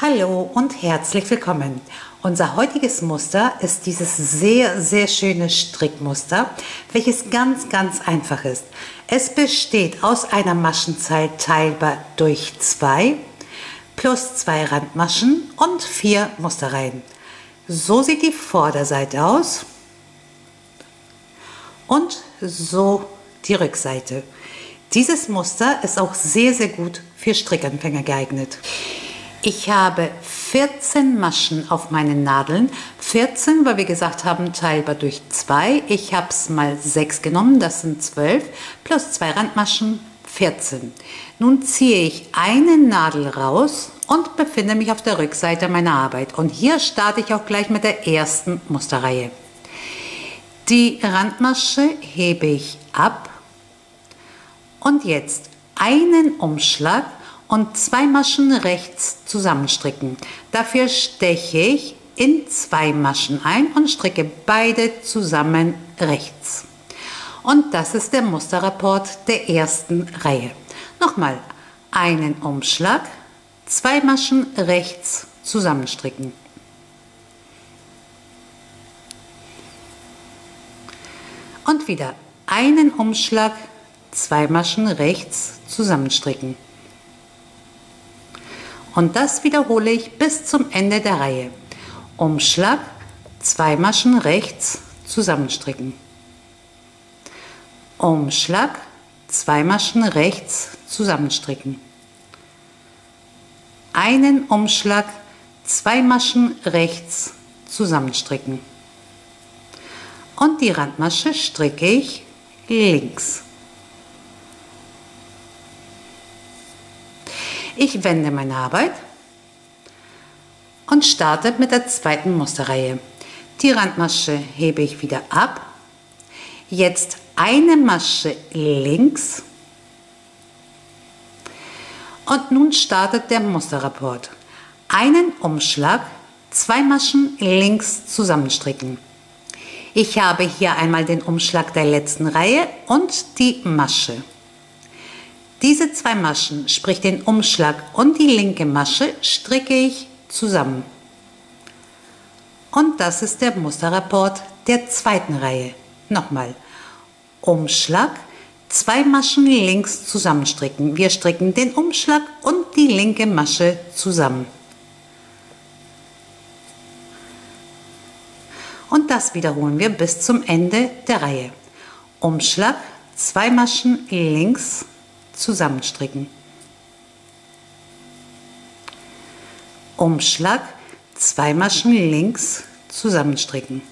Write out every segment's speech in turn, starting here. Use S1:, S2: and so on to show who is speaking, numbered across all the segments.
S1: Hallo und herzlich willkommen. Unser heutiges Muster ist dieses sehr, sehr schöne Strickmuster, welches ganz, ganz einfach ist. Es besteht aus einer Maschenzahl teilbar durch zwei plus zwei Randmaschen und vier Musterreihen. So sieht die Vorderseite aus und so die Rückseite. Dieses Muster ist auch sehr, sehr gut für Strickanfänger geeignet. Ich habe 14 Maschen auf meinen Nadeln. 14, weil wir gesagt haben, teilbar durch 2. Ich habe es mal 6 genommen, das sind 12. Plus 2 Randmaschen, 14. Nun ziehe ich eine Nadel raus und befinde mich auf der Rückseite meiner Arbeit. Und hier starte ich auch gleich mit der ersten Musterreihe. Die Randmasche hebe ich ab und jetzt einen Umschlag und zwei Maschen rechts zusammenstricken. Dafür steche ich in zwei Maschen ein und stricke beide zusammen rechts. Und das ist der Musterrapport der ersten Reihe. Nochmal einen Umschlag, zwei Maschen rechts zusammenstricken. Und wieder einen Umschlag, zwei Maschen rechts zusammenstricken. Und das wiederhole ich bis zum Ende der Reihe. Umschlag, zwei Maschen rechts zusammenstricken. Umschlag, zwei Maschen rechts zusammenstricken. Einen Umschlag, zwei Maschen rechts zusammenstricken. Und die Randmasche stricke ich links. Ich wende meine Arbeit und starte mit der zweiten Musterreihe. Die Randmasche hebe ich wieder ab. Jetzt eine Masche links und nun startet der Musterrapport. Einen Umschlag, zwei Maschen links zusammenstricken. Ich habe hier einmal den Umschlag der letzten Reihe und die Masche. Diese zwei Maschen, sprich den Umschlag und die linke Masche, stricke ich zusammen. Und das ist der Musterrapport der zweiten Reihe. Nochmal. Umschlag, zwei Maschen links zusammenstricken. Wir stricken den Umschlag und die linke Masche zusammen. Und das wiederholen wir bis zum Ende der Reihe. Umschlag, zwei Maschen links zusammenstricken. Umschlag, zwei Maschen links zusammenstricken.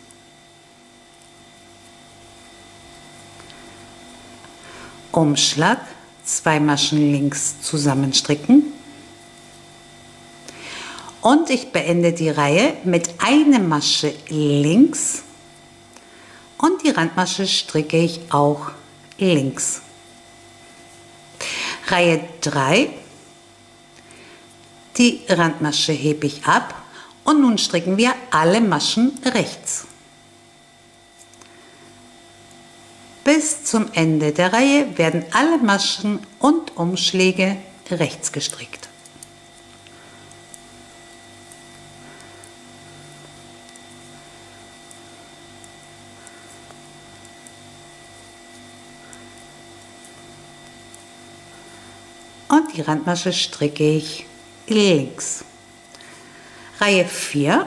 S1: Umschlag, zwei Maschen links zusammenstricken. Und ich beende die Reihe mit einer Masche links und die Randmasche stricke ich auch links. Reihe 3. Die Randmasche hebe ich ab und nun stricken wir alle Maschen rechts. Bis zum Ende der Reihe werden alle Maschen und Umschläge rechts gestrickt. Und die Randmasche stricke ich links. Reihe 4,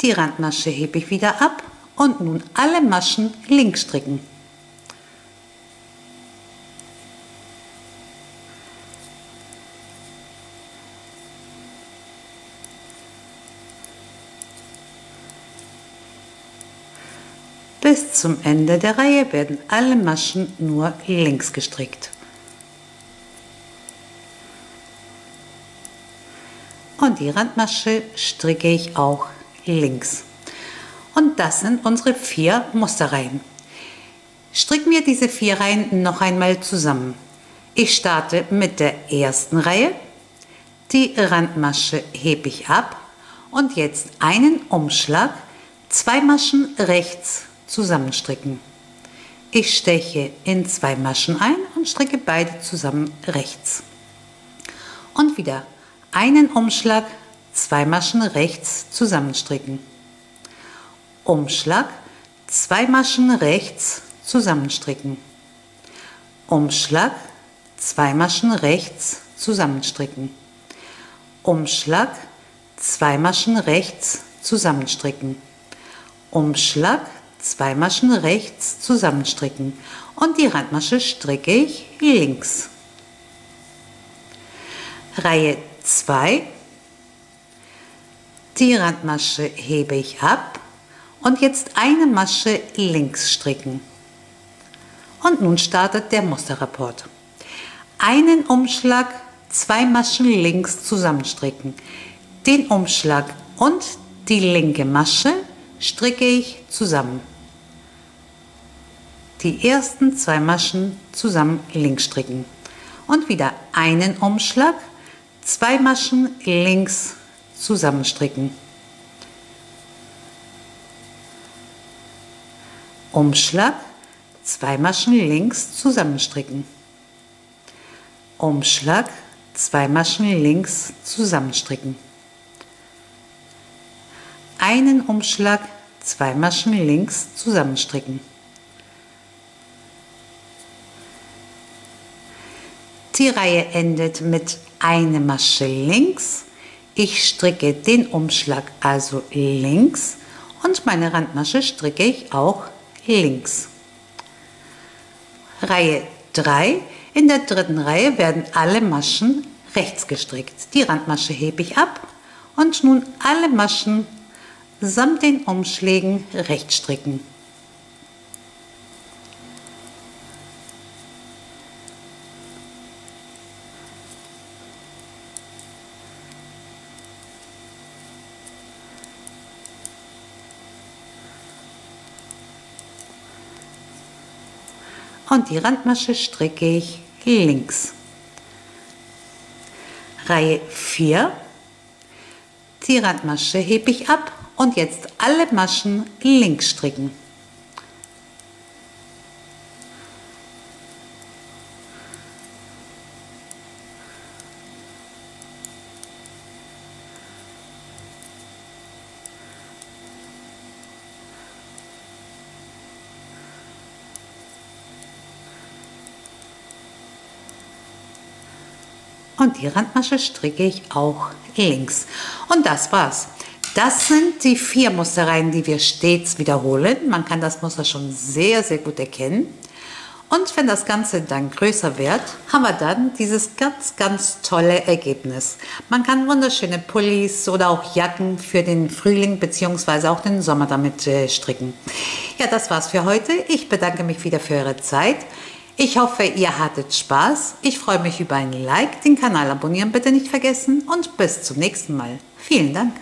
S1: die Randmasche hebe ich wieder ab und nun alle Maschen links stricken. Bis zum Ende der Reihe werden alle Maschen nur links gestrickt. Und die Randmasche stricke ich auch links. Und das sind unsere vier Musterreihen. Stricken wir diese vier Reihen noch einmal zusammen. Ich starte mit der ersten Reihe, die Randmasche hebe ich ab und jetzt einen Umschlag, zwei Maschen rechts zusammenstricken. Ich steche in zwei Maschen ein und stricke beide zusammen rechts. Und wieder einen Umschlag, zwei Maschen rechts zusammenstricken. Umschlag, zwei Maschen rechts zusammenstricken. Umschlag, zwei Maschen rechts zusammenstricken. Umschlag, zwei Maschen rechts zusammenstricken. Umschlag, zwei Maschen rechts zusammenstricken und die Randmasche stricke ich links. Reihe 2, die Randmasche hebe ich ab und jetzt eine Masche links stricken. Und nun startet der Musterrapport. Einen Umschlag, zwei Maschen links zusammenstricken. Den Umschlag und die linke Masche stricke ich zusammen. Die ersten zwei Maschen zusammen links stricken. Und wieder einen Umschlag, zwei Maschen links zusammenstricken. Umschlag, zwei Maschen links zusammenstricken. Umschlag, zwei Maschen links zusammenstricken. Einen Umschlag, zwei Maschen links zusammenstricken. Die Reihe endet mit eine Masche links. Ich stricke den Umschlag also links und meine Randmasche stricke ich auch links. Reihe 3. In der dritten Reihe werden alle Maschen rechts gestrickt. Die Randmasche hebe ich ab und nun alle Maschen samt den Umschlägen rechts stricken. Und die Randmasche stricke ich links. Reihe 4, die Randmasche hebe ich ab und jetzt alle Maschen links stricken. Und die Randmasche stricke ich auch links. Und das war's. Das sind die vier Mustereien, die wir stets wiederholen. Man kann das Muster schon sehr, sehr gut erkennen. Und wenn das Ganze dann größer wird, haben wir dann dieses ganz, ganz tolle Ergebnis. Man kann wunderschöne Pullis oder auch Jacken für den Frühling bzw. auch den Sommer damit äh, stricken. Ja, das war's für heute. Ich bedanke mich wieder für eure Zeit. Ich hoffe, ihr hattet Spaß. Ich freue mich über ein Like, den Kanal abonnieren bitte nicht vergessen und bis zum nächsten Mal. Vielen Dank.